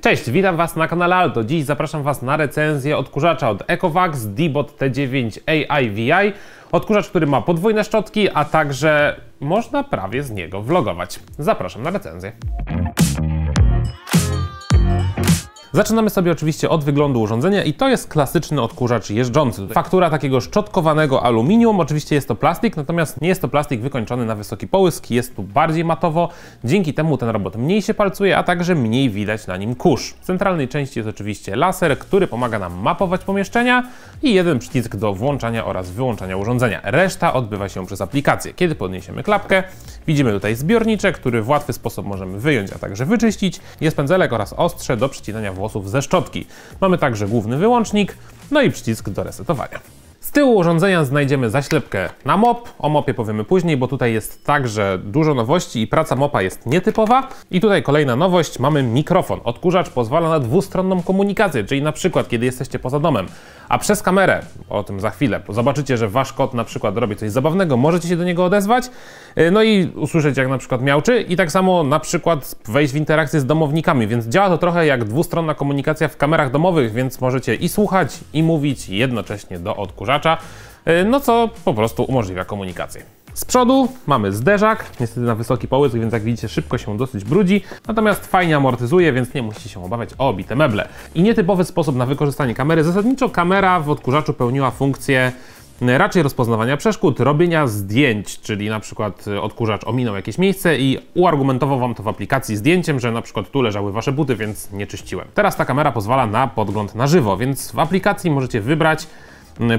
Cześć, witam Was na kanale Alto. Dziś zapraszam Was na recenzję odkurzacza od Ecovax D-Bot T9 AIVI. Odkurzacz, który ma podwójne szczotki, a także można prawie z niego vlogować. Zapraszam na recenzję. Zaczynamy sobie oczywiście od wyglądu urządzenia i to jest klasyczny odkurzacz jeżdżący. Faktura takiego szczotkowanego aluminium, oczywiście jest to plastik, natomiast nie jest to plastik wykończony na wysoki połysk, jest tu bardziej matowo, dzięki temu ten robot mniej się palcuje, a także mniej widać na nim kurz. W centralnej części jest oczywiście laser, który pomaga nam mapować pomieszczenia i jeden przycisk do włączania oraz wyłączania urządzenia. Reszta odbywa się przez aplikację. Kiedy podniesiemy klapkę, widzimy tutaj zbiorniczek, który w łatwy sposób możemy wyjąć, a także wyczyścić. Jest pędzelek oraz ostrze do przycinania włosów włosów ze szczotki. Mamy także główny wyłącznik, no i przycisk do resetowania. Tyłu urządzenia znajdziemy zaślepkę na mop. O mopie powiemy później, bo tutaj jest także dużo nowości i praca mopa jest nietypowa. I tutaj kolejna nowość, mamy mikrofon. Odkurzacz pozwala na dwustronną komunikację, czyli na przykład kiedy jesteście poza domem, a przez kamerę, o tym za chwilę, zobaczycie, że wasz kot na przykład robi coś zabawnego, możecie się do niego odezwać, y, no i usłyszeć jak na przykład miałczy i tak samo na przykład wejść w interakcję z domownikami, więc działa to trochę jak dwustronna komunikacja w kamerach domowych, więc możecie i słuchać, i mówić jednocześnie do odkurzacza, y, no co po prostu umożliwia komunikację. Z przodu mamy zderzak, niestety na wysoki połysk, więc jak widzicie szybko się dosyć brudzi, natomiast fajnie amortyzuje, więc nie musicie się obawiać o obite meble. I nietypowy sposób na wykorzystanie kamery. Zasadniczo kamera w odkurzaczu pełniła funkcję raczej rozpoznawania przeszkód, robienia zdjęć, czyli na przykład odkurzacz ominął jakieś miejsce i uargumentował Wam to w aplikacji zdjęciem, że na przykład tu leżały Wasze buty, więc nie czyściłem. Teraz ta kamera pozwala na podgląd na żywo, więc w aplikacji możecie wybrać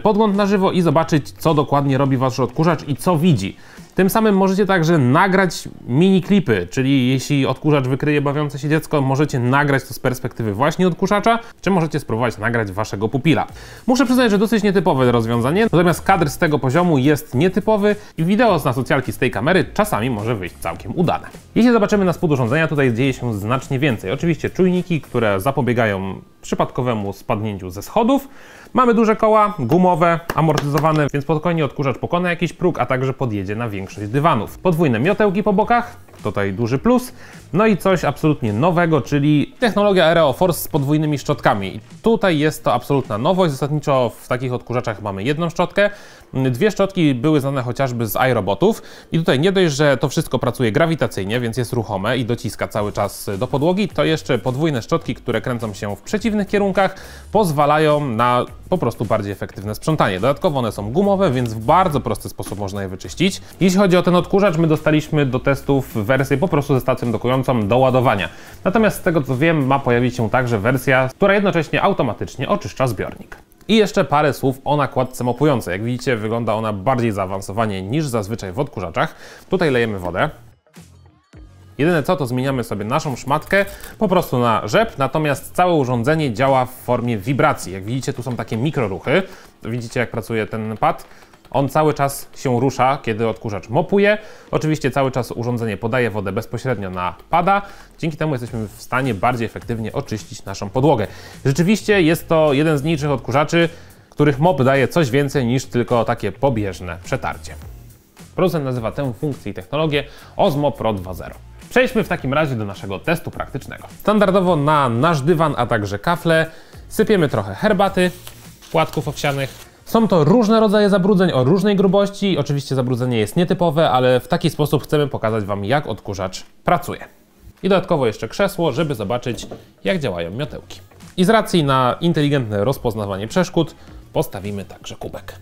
podgląd na żywo i zobaczyć, co dokładnie robi wasz odkurzacz i co widzi. Tym samym możecie także nagrać mini klipy, czyli jeśli odkurzacz wykryje bawiące się dziecko, możecie nagrać to z perspektywy właśnie odkurzacza, czy możecie spróbować nagrać waszego pupila. Muszę przyznać, że dosyć nietypowe rozwiązanie, natomiast kadr z tego poziomu jest nietypowy i wideo na socjalki z tej kamery czasami może wyjść całkiem udane. Jeśli zobaczymy na spód urządzenia, tutaj dzieje się znacznie więcej. Oczywiście czujniki, które zapobiegają przypadkowemu spadnięciu ze schodów, Mamy duże koła, gumowe, amortyzowane, więc spokojnie odkurzacz pokona jakiś próg, a także podjedzie na większość dywanów. Podwójne miotełki po bokach, tutaj duży plus. No i coś absolutnie nowego, czyli technologia Aereo Force z podwójnymi szczotkami. Tutaj jest to absolutna nowość. Zasadniczo w takich odkurzaczach mamy jedną szczotkę. Dwie szczotki były znane chociażby z iRobotów i tutaj nie dość, że to wszystko pracuje grawitacyjnie, więc jest ruchome i dociska cały czas do podłogi, to jeszcze podwójne szczotki, które kręcą się w przeciwnych kierunkach, pozwalają na po prostu bardziej efektywne sprzątanie. Dodatkowo one są gumowe, więc w bardzo prosty sposób można je wyczyścić. Jeśli chodzi o ten odkurzacz, my dostaliśmy do testów wersję po prostu ze stacją dokującą do ładowania. Natomiast z tego co wiem, ma pojawić się także wersja, która jednocześnie automatycznie oczyszcza zbiornik. I jeszcze parę słów o nakładce mopującej. Jak widzicie, wygląda ona bardziej zaawansowanie niż zazwyczaj w odkurzaczach. Tutaj lejemy wodę. Jedyne co, to zmieniamy sobie naszą szmatkę po prostu na rzep, natomiast całe urządzenie działa w formie wibracji. Jak widzicie, tu są takie mikroruchy. Widzicie, jak pracuje ten pad. On cały czas się rusza, kiedy odkurzacz mopuje. Oczywiście cały czas urządzenie podaje wodę bezpośrednio na pada. Dzięki temu jesteśmy w stanie bardziej efektywnie oczyścić naszą podłogę. Rzeczywiście jest to jeden z niższych odkurzaczy, których mop daje coś więcej niż tylko takie pobieżne przetarcie. Producent nazywa tę funkcję i technologię Osmo Pro 2.0. Przejdźmy w takim razie do naszego testu praktycznego. Standardowo na nasz dywan, a także kafle sypiemy trochę herbaty, płatków owsianych, są to różne rodzaje zabrudzeń o różnej grubości. Oczywiście zabrudzenie jest nietypowe, ale w taki sposób chcemy pokazać Wam, jak odkurzacz pracuje. I dodatkowo jeszcze krzesło, żeby zobaczyć, jak działają miotełki. I z racji na inteligentne rozpoznawanie przeszkód postawimy także kubek.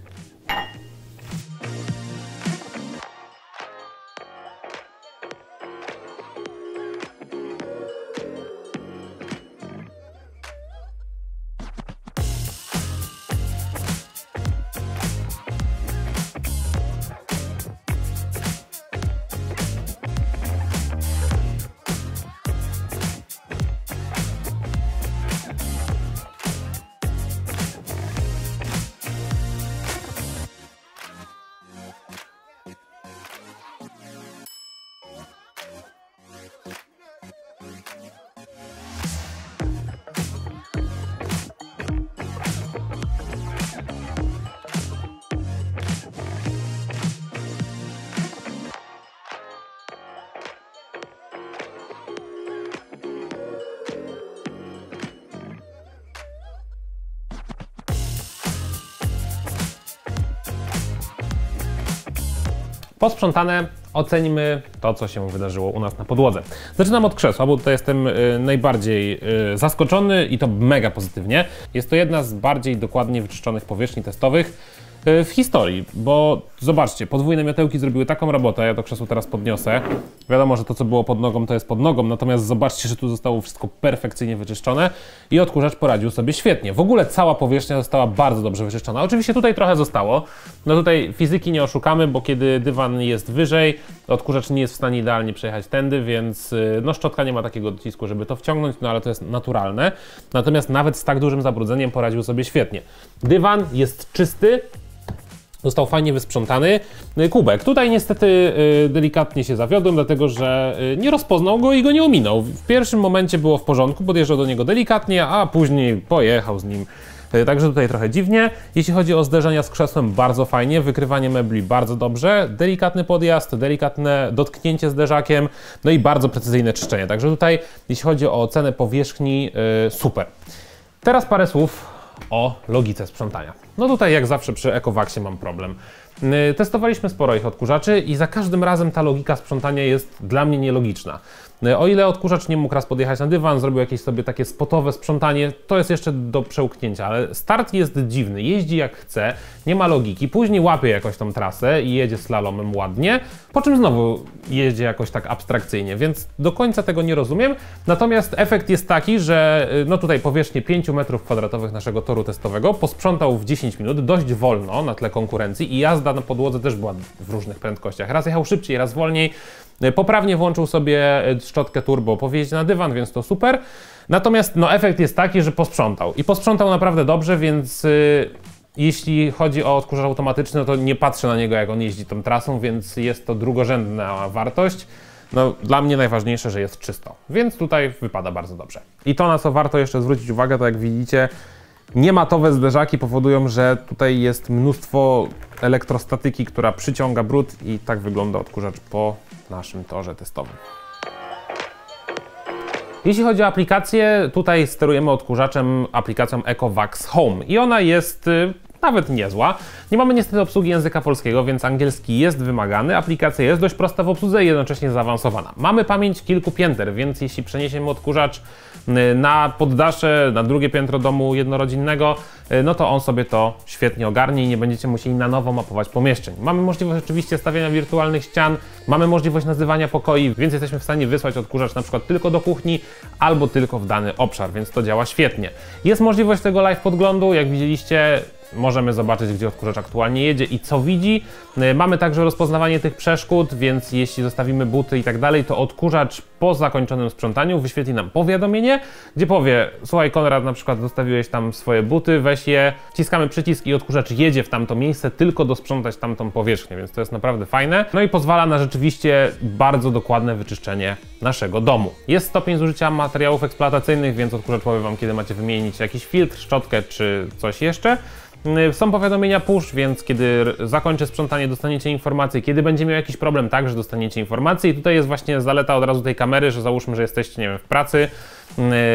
Posprzątane ocenimy to, co się wydarzyło u nas na podłodze. Zaczynam od krzesła, bo tutaj jestem y, najbardziej y, zaskoczony i to mega pozytywnie. Jest to jedna z bardziej dokładnie wyczyszczonych powierzchni testowych w historii, bo zobaczcie, podwójne miotełki zrobiły taką robotę, ja to krzesło teraz podniosę. Wiadomo, że to co było pod nogą to jest pod nogą, natomiast zobaczcie, że tu zostało wszystko perfekcyjnie wyczyszczone i odkurzacz poradził sobie świetnie. W ogóle cała powierzchnia została bardzo dobrze wyczyszczona. Oczywiście tutaj trochę zostało, no tutaj fizyki nie oszukamy, bo kiedy dywan jest wyżej, odkurzacz nie jest w stanie idealnie przejechać tędy, więc y, no szczotka nie ma takiego docisku, żeby to wciągnąć, no ale to jest naturalne. Natomiast nawet z tak dużym zabrudzeniem poradził sobie świetnie. Dywan jest czysty, Został fajnie wysprzątany y, kubek. Tutaj niestety y, delikatnie się zawiodłem, dlatego że y, nie rozpoznał go i go nie ominął. W pierwszym momencie było w porządku, podjeżdżał do niego delikatnie, a później pojechał z nim. Także tutaj trochę dziwnie. Jeśli chodzi o zderzenia z krzesłem, bardzo fajnie. Wykrywanie mebli bardzo dobrze. Delikatny podjazd, delikatne dotknięcie zderzakiem, no i bardzo precyzyjne czyszczenie. Także tutaj, jeśli chodzi o ocenę powierzchni, super. Teraz parę słów o logice sprzątania. No tutaj jak zawsze przy EcoVaxie mam problem. Y, testowaliśmy sporo ich odkurzaczy i za każdym razem ta logika sprzątania jest dla mnie nielogiczna. Y, o ile odkurzacz nie mógł raz podjechać na dywan, zrobił jakieś sobie takie spotowe sprzątanie, to jest jeszcze do przełknięcia, ale start jest dziwny, jeździ jak chce, nie ma logiki, później łapie jakoś tą trasę i jedzie slalomem ładnie, po czym znowu jedzie jakoś tak abstrakcyjnie, więc do końca tego nie rozumiem. Natomiast efekt jest taki, że y, no tutaj powierzchnię 5 m2 naszego toru testowego posprzątał w 10 minut, dość wolno na tle konkurencji i jazda na podłodze też była w różnych prędkościach. Raz jechał szybciej, raz wolniej. Y, poprawnie włączył sobie y, szczotkę turbo po na dywan, więc to super. Natomiast no, efekt jest taki, że posprzątał. I posprzątał naprawdę dobrze, więc jeśli chodzi o odkurzacz automatyczny, no to nie patrzę na niego, jak on jeździ tą trasą, więc jest to drugorzędna wartość. No, dla mnie najważniejsze, że jest czysto, więc tutaj wypada bardzo dobrze. I to, na co warto jeszcze zwrócić uwagę, to jak widzicie, niematowe zderzaki powodują, że tutaj jest mnóstwo elektrostatyki, która przyciąga brud i tak wygląda odkurzacz po naszym torze testowym. Jeśli chodzi o aplikację, tutaj sterujemy odkurzaczem aplikacją EcoVax Home i ona jest y, nawet niezła. Nie mamy niestety obsługi języka polskiego, więc angielski jest wymagany. Aplikacja jest dość prosta w obsłudze i jednocześnie zaawansowana. Mamy pamięć kilku pięter, więc jeśli przeniesiemy odkurzacz y, na poddasze, na drugie piętro domu jednorodzinnego, y, no to on sobie to świetnie ogarnie i nie będziecie musieli na nowo mapować pomieszczeń. Mamy możliwość oczywiście stawiania wirtualnych ścian, mamy możliwość nazywania pokoi, więc jesteśmy w stanie wysłać odkurzacz na przykład tylko do kuchni albo tylko w dany obszar, więc to działa świetnie. Jest możliwość tego live podglądu, jak widzieliście, możemy zobaczyć, gdzie odkurzacz aktualnie jedzie i co widzi. E, mamy także rozpoznawanie tych przeszkód, więc jeśli zostawimy buty i tak dalej, to odkurzacz po zakończonym sprzątaniu wyświetli nam powiadomienie, gdzie powie, słuchaj Konrad, na przykład zostawiłeś tam swoje buty, weź je, wciskamy przycisk i odkurzacz jedzie w tamto miejsce tylko do sprzątać tamtą powierzchnię, więc to jest naprawdę fajne. No i pozwala na rzeczywiście bardzo dokładne wyczyszczenie naszego domu. Jest stopień zużycia materiałów eksploatacyjnych, więc odkurzacz powie Wam, kiedy macie wymienić jakiś filtr, szczotkę czy coś jeszcze. Y, są powiadomienia push, więc kiedy zakończę sprzątanie, dostaniecie informację. Kiedy będzie miał jakiś problem, także dostaniecie informację. I tutaj jest właśnie zaleta od razu tej kamery, że załóżmy, że jesteście, nie wiem, w pracy,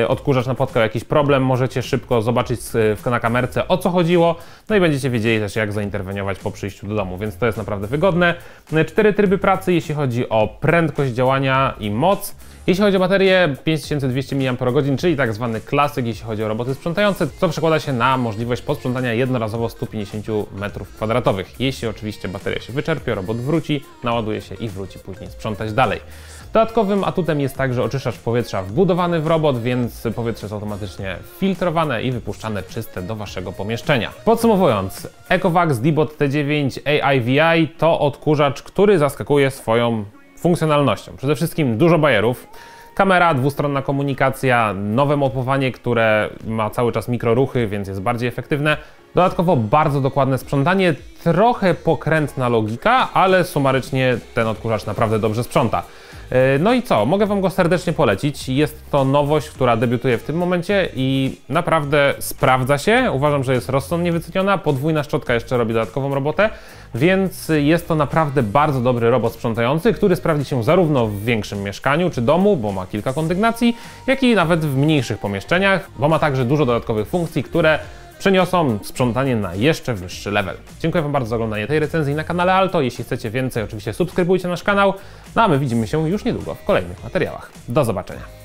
odkurzacz napotkał jakiś problem, możecie szybko zobaczyć na kamerce o co chodziło, no i będziecie wiedzieli też jak zainterweniować po przyjściu do domu, więc to jest naprawdę wygodne. Y, cztery tryby pracy, jeśli chodzi o prędkość działania i moc. Jeśli chodzi o baterię, 5200 mAh, czyli tak zwany klasyk, jeśli chodzi o roboty sprzątające, co przekłada się na możliwość posprzątania jednorazowo 150 m2. Jeśli oczywiście bateria się wyczerpie, robot wróci, naładuje się i wróci później sprzątać dalej. Dodatkowym atutem jest także oczyszczacz powietrza wbudowany w robot, więc powietrze jest automatycznie filtrowane i wypuszczane czyste do Waszego pomieszczenia. Podsumowując, Ecovax Dbot T9 AIVI to odkurzacz, który zaskakuje swoją funkcjonalnością. Przede wszystkim dużo bajerów, kamera, dwustronna komunikacja, nowe mopowanie, które ma cały czas mikroruchy, więc jest bardziej efektywne. Dodatkowo bardzo dokładne sprzątanie, trochę pokrętna logika, ale sumarycznie ten odkurzacz naprawdę dobrze sprząta. E, no i co? Mogę Wam go serdecznie polecić. Jest to nowość, która debiutuje w tym momencie i naprawdę sprawdza się. Uważam, że jest rozsądnie wyceniona. Podwójna szczotka jeszcze robi dodatkową robotę, więc jest to naprawdę bardzo dobry robot sprzątający, który sprawdzi się zarówno w większym mieszkaniu czy domu, bo ma kilka kondygnacji, jak i nawet w mniejszych pomieszczeniach, bo ma także dużo dodatkowych funkcji, które przeniosą sprzątanie na jeszcze wyższy level. Dziękuję Wam bardzo za oglądanie tej recenzji na kanale Alto. Jeśli chcecie więcej, oczywiście subskrybujcie nasz kanał. No a my widzimy się już niedługo w kolejnych materiałach. Do zobaczenia.